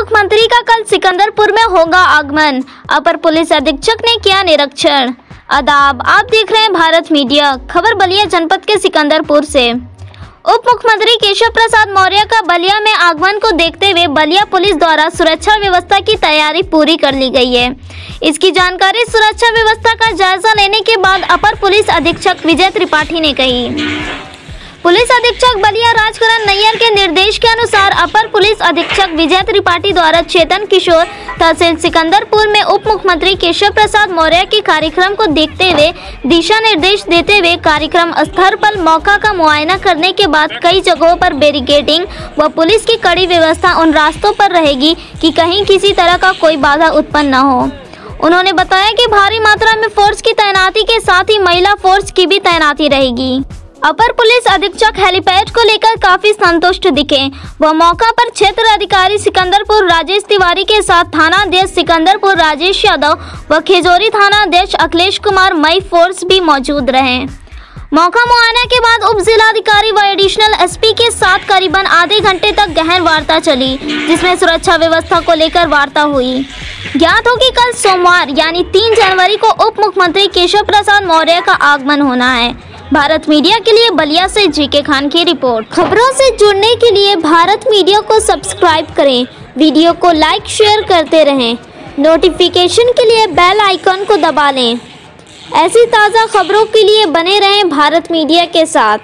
मुख्यमंत्री का कल सिकंदरपुर में होगा आगमन। अपर पुलिस अधीक्षक ने किया निरीक्षण। अदाब आप देख रहे हैं भारत मीडिया। खबर बलिया जनपद के सिकंदरपुर से। उप मुख्यमंत्री केशव प्रसाद मौर्य का बलिया में आगमन को देखते हुए बलिया पुलिस द्वारा सुरक्षा व्यवस्था की तैयारी पूरी कर ली गई है। इसकी जानकारी सुरक्षा व्यवस्था का जायजा लेने के बाद अपर पुलिस अधीक्षक विजय त्रिपाठी ने कही। पुलिस अधीक्षक बलिया राजकरण नैयर के निर्देश के अनुसार अपर पुलिस अधीक्षक विजय त्रिपाठी द्वारा चेतन किशोर तहसील सिकंदरपुर में उप मुख्यमंत्री केशव प्रसाद मौर्य के कार्यक्रम को देखते हुए दिशा निर्देश देते हुए कार्यक्रम स्थल पर मौका का मुआयना करने के बाद कई जगहों पर बैरिकेडिंग व पुलिस की कड़ी व्यवस्था उन रास्तों पर रहेगी कि कहीं किसी तरह का कोई बाधा उत्पन्न न हो। उन्होंने बताया कि भारी मात्रा में फोर्स की तैनाती के साथ ही महिला फोर्स की भी तैनाती रहेगी। अपर पुलिस अधीक्षक हेलीपैड को लेकर काफ़ी संतुष्ट दिखे। वह मौका पर क्षेत्र अधिकारी सिकंदरपुर राजेश तिवारी के साथ थाना अध्यक्ष सिकंदरपुर राजेश यादव व खिजोरी थाना अध्यक्ष अखिलेश कुमार मई फोर्स भी मौजूद रहे। मौका मुआयना के बाद उप जिलाधिकारी व एडिशनल एसपी के साथ करीबन आधे घंटे तक गहन वार्ता चली, जिसमें सुरक्षा व्यवस्था को लेकर वार्ता हुई। ज्ञात हो कि कल सोमवार, यानी 3 जनवरी को उप मुख्यमंत्री केशव प्रसाद मौर्य का आगमन होना है। भारत मीडिया के लिए बलिया से जीके खान की रिपोर्ट। खबरों से जुड़ने के लिए भारत मीडिया को सब्सक्राइब करें। वीडियो को लाइक, शेयर करते रहें। नोटिफिकेशन के लिए बेल आइकॉन को दबा लें। ऐसी ताज़ा खबरों के लिए बने रहें भारत मीडिया के साथ।